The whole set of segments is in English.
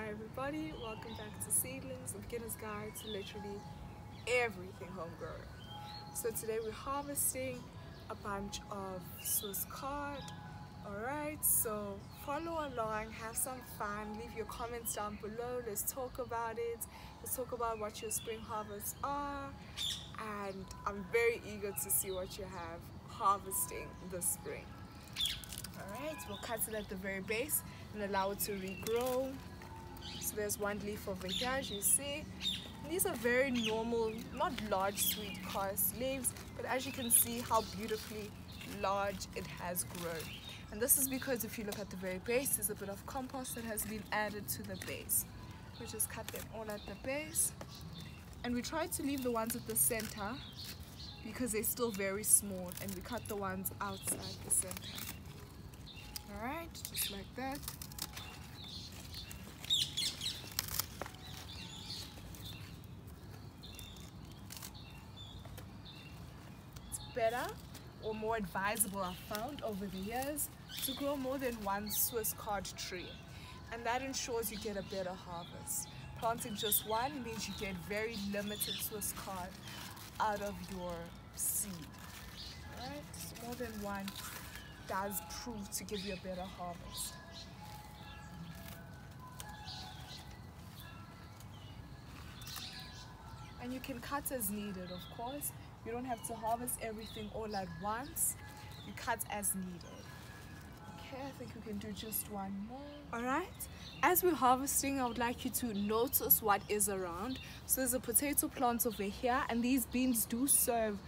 Hi everybody, welcome back to Seedlings, a beginner's guide to literally everything homegrown. So today we're harvesting a bunch of Swiss chard. Alright, so follow along, have some fun, leave your comments down below, let's talk about it, let's talk about what your spring harvests are and I'm very eager to see what you have harvesting this spring. Alright, we'll cut it at the very base and allow it to regrow. So there's one leaf over here as you see. These are very normal, not large Swiss chard leaves, but as you can see how beautifully large it has grown. And this is because if you look at the very base, there's a bit of compost that has been added to the base. We just cut them all at the base. And we try to leave the ones at the center because they're still very small and we cut the ones outside the center. Alright, just like that. Better or more advisable I've found over the years to grow more than one Swiss chard tree and that ensures you get a better harvest. Planting just one means you get very limited Swiss chard out of your seed. Alright, so more than one does prove to give you a better harvest. And you can cut as needed of course you don't have to harvest everything all at once. You cut as needed. Okay, I think we can do just one more. All right. As we're harvesting, I would like you to notice what is around. So there's a potato plant over here and these beans do serve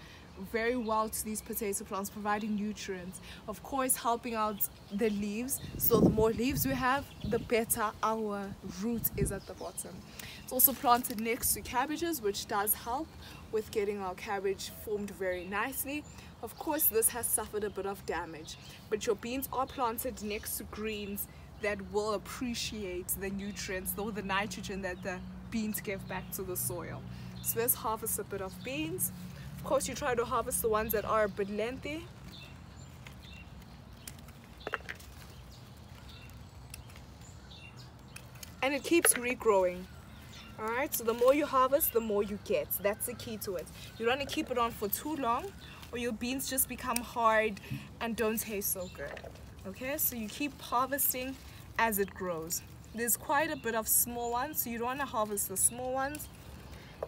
very well to these potato plants providing nutrients. Of course helping out the leaves. So the more leaves we have the better our root is at the bottom. It's also planted next to cabbages which does help with getting our cabbage formed very nicely. Of course this has suffered a bit of damage but your beans are planted next to greens that will appreciate the nutrients or the nitrogen that the beans give back to the soil. So let's harvest a bit of beans of course you try to harvest the ones that are a lengthy. And it keeps regrowing. Alright, so the more you harvest, the more you get. That's the key to it. You don't want to keep it on for too long or your beans just become hard and don't taste so good. Okay, so you keep harvesting as it grows. There's quite a bit of small ones, so you don't want to harvest the small ones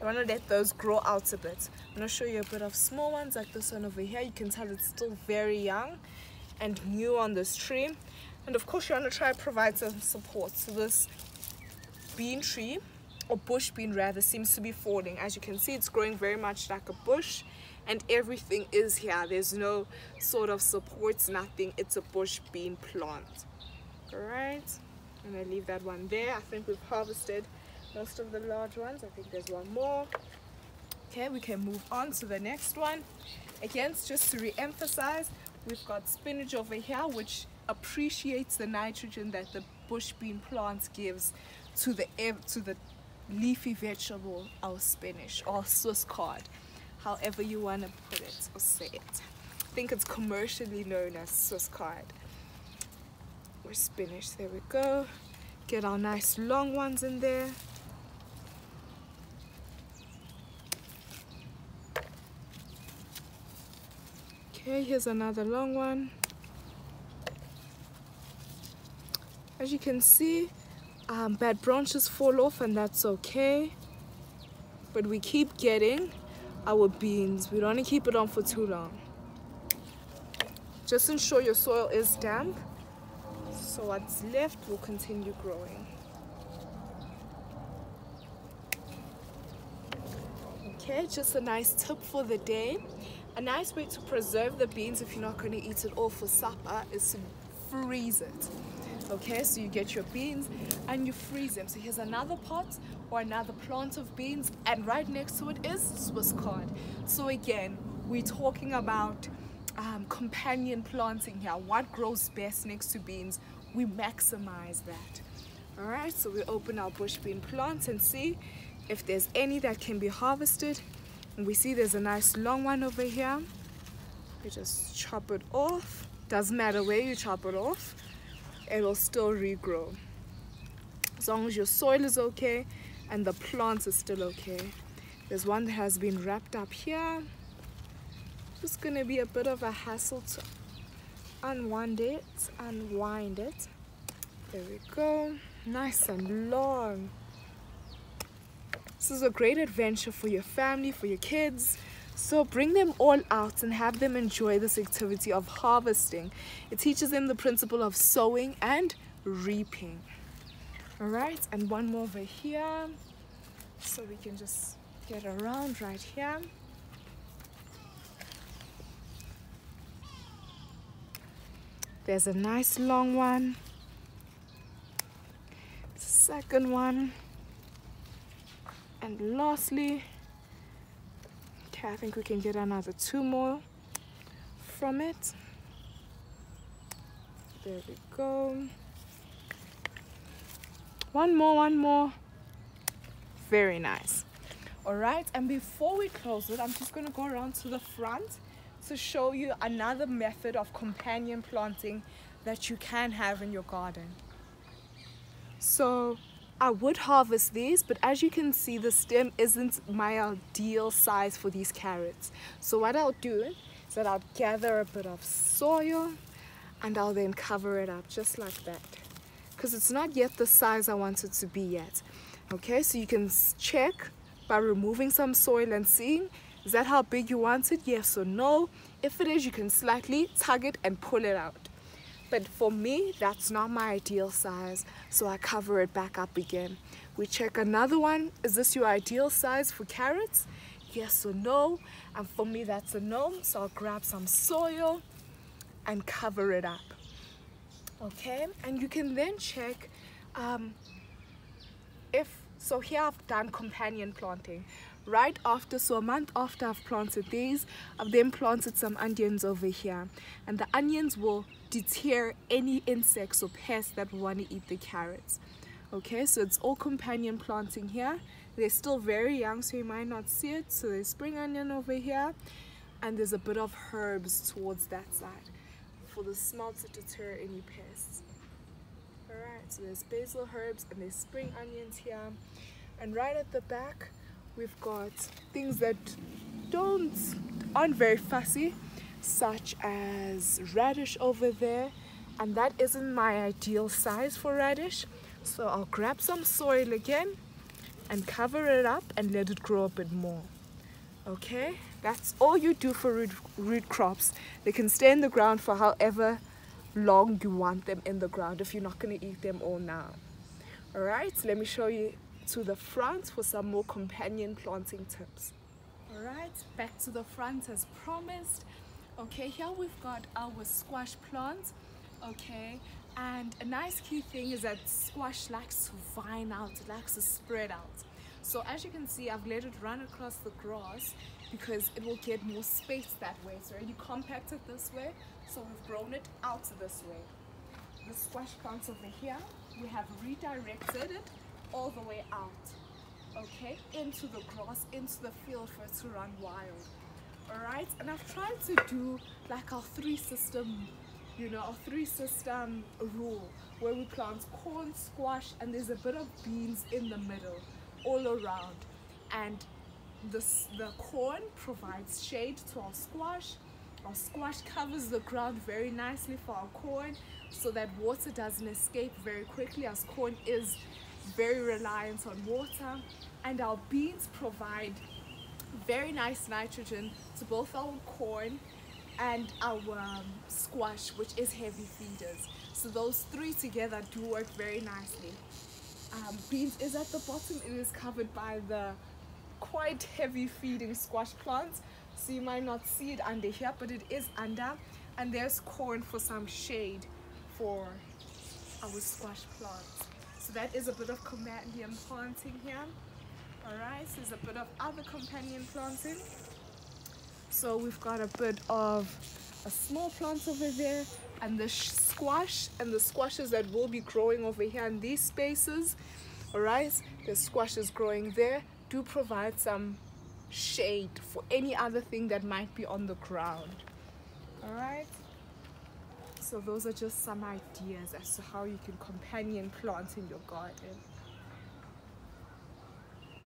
you want to let those grow out a bit. I'm going to show you a bit of small ones like this one over here. You can tell it's still very young and new on this tree and of course you want to try to provide some support. So this bean tree or bush bean rather seems to be falling. As you can see it's growing very much like a bush and everything is here. There's no sort of supports nothing. It's a bush bean plant. All right. I'm gonna leave that one there. I think we've harvested most of the large ones i think there's one more. Okay we can move on to the next one. Again just to re-emphasize we've got spinach over here which appreciates the nitrogen that the bush bean plant gives to the to the leafy vegetable our spinach or Swiss chard however you want to put it or say it. I think it's commercially known as Swiss chard. Or spinach there we go. Get our nice long ones in there okay here's another long one. As you can see um, bad branches fall off and that's okay. But we keep getting our beans. We don't want to keep it on for too long. Just ensure your soil is damp so what's left will continue growing. Okay just a nice tip for the day a nice way to preserve the beans if you're not going to eat it all for supper is to freeze it. Okay, so you get your beans and you freeze them. So here's another pot or another plant of beans and right next to it is Swiss chard. So again, we're talking about um, companion planting here. What grows best next to beans? We maximize that. All right, so we open our bush bean plants and see if there's any that can be harvested we see there's a nice long one over here. We just chop it off. Doesn't matter where you chop it off it will still regrow. As long as your soil is okay and the plants are still okay. There's one that has been wrapped up here. Just gonna be a bit of a hassle to unwind it unwind it. There we go. Nice and long this is a great adventure for your family for your kids. So bring them all out and have them enjoy this activity of harvesting. It teaches them the principle of sowing and reaping. All right and one more over here so we can just get around right here. There's a nice long one. Second one and lastly okay I think we can get another two more from it. There we go. One more one more. Very nice. All right and before we close it i'm just going to go around to the front to show you another method of companion planting that you can have in your garden. So I would harvest these, but as you can see, the stem isn't my ideal size for these carrots. So what I'll do is that I'll gather a bit of soil and I'll then cover it up just like that. Because it's not yet the size I want it to be yet. Okay, so you can check by removing some soil and seeing is that how big you want it yes or no if it is you can slightly tug it and pull it out but for me that's not my ideal size so I cover it back up again. We check another one. Is this your ideal size for carrots? Yes or no? And for me that's a no. So I'll grab some soil and cover it up. Okay? And you can then check um, if so here I've done companion planting. Right after so a month after I've planted these I've then planted some onions over here. And the onions will deter any insects or pests that want to eat the carrots. Okay so it's all companion planting here. They're still very young so you might not see it. So there's spring onion over here and there's a bit of herbs towards that side for the smell to deter any pests. Alright so there's basil herbs and there's spring onions here. And right at the back we've got things that don't aren't very fussy such as radish over there and that isn't my ideal size for radish. So I'll grab some soil again and cover it up and let it grow a bit more. Okay? That's all you do for root, root crops. They can stay in the ground for however long you want them in the ground if you're not going to eat them all now. All right let me show you to the front for some more companion planting tips. Alright, back to the front as promised. Okay, here we've got our squash plant. Okay, and a nice key thing is that squash likes to vine out, it likes to spread out. So as you can see, I've let it run across the grass because it will get more space that way. It's already compacted this way, so we've grown it out this way. The squash plants over here, we have redirected it all the way out okay into the grass into the field for it to run wild all right? And i've tried to do like our three system you know our three system rule where we plant corn squash and there's a bit of beans in the middle all around. And this the corn provides shade to our squash. Our squash covers the ground very nicely for our corn so that water doesn't escape very quickly as corn is very reliant on water. And our beans provide very nice nitrogen to both our corn and our um, squash which is heavy feeders. So those three together do work very nicely. Um, beans is at the bottom. It is covered by the quite heavy feeding squash plants. So you might not see it under here but it is under. And there's corn for some shade for our squash plants. So that is a bit of companion planting here. Alright, so there's a bit of other companion planting. So we've got a bit of a small plant over there and the squash and the squashes that will be growing over here in these spaces. Alright, the squashes growing there do provide some shade for any other thing that might be on the ground. Alright. So those are just some ideas as to how you can companion plant in your garden.